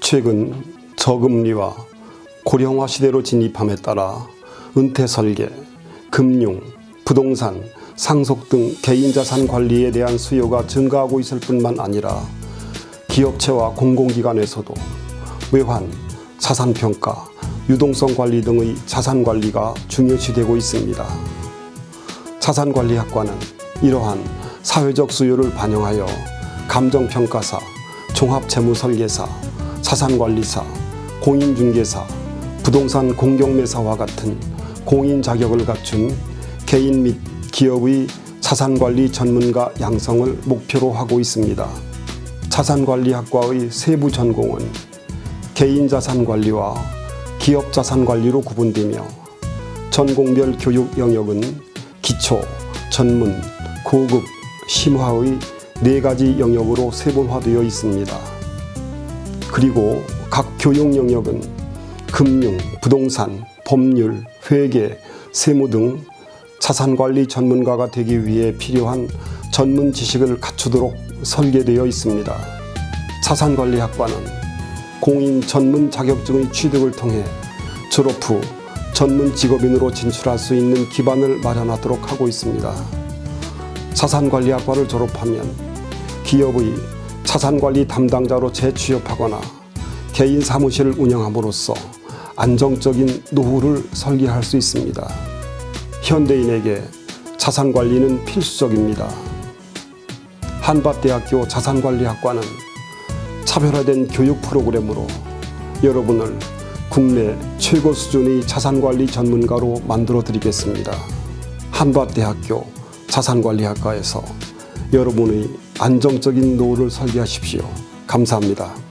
최근 저금리와 고령화 시대로 진입함에 따라 은퇴 설계, 금융, 부동산, 상속 등 개인자산 관리에 대한 수요가 증가하고 있을 뿐만 아니라 기업체와 공공기관에서도 외환, 자산평가, 유동성 관리 등의 자산 관리가 중요시되고 있습니다. 자산관리학과는 이러한 사회적 수요를 반영하여 감정평가사, 종합재무설계사, 자산관리사, 공인중개사, 부동산 공경매사와 같은 공인 자격을 갖춘 개인 및 기업의 자산관리 전문가 양성을 목표로 하고 있습니다. 자산관리학과의 세부 전공은 개인자산관리와 기업 자산 관리로 구분되며 전공별 교육 영역은 기초, 전문, 고급, 심화의 네 가지 영역으로 세분화되어 있습니다. 그리고 각 교육 영역은 금융, 부동산, 법률, 회계, 세무 등 자산관리 전문가가 되기 위해 필요한 전문 지식을 갖추도록 설계되어 있습니다. 자산관리학과는 공인 전문 자격증의 취득을 통해 졸업 후 전문 직업인으로 진출할 수 있는 기반을 마련하도록 하고 있습니다. 자산관리학과를 졸업하면 기업의 자산관리 담당자로 재취업하거나 개인 사무실을 운영함으로써 안정적인 노후를 설계할 수 있습니다. 현대인에게 자산관리는 필수적입니다. 한밭대학교 자산관리학과는 차별화된 교육 프로그램으로 여러분을 국내 최고 수준의 자산관리 전문가로 만들어 드리겠습니다. 한밭대학교 자산관리학과에서 여러분의 안정적인 노후를 설계하십시오. 감사합니다.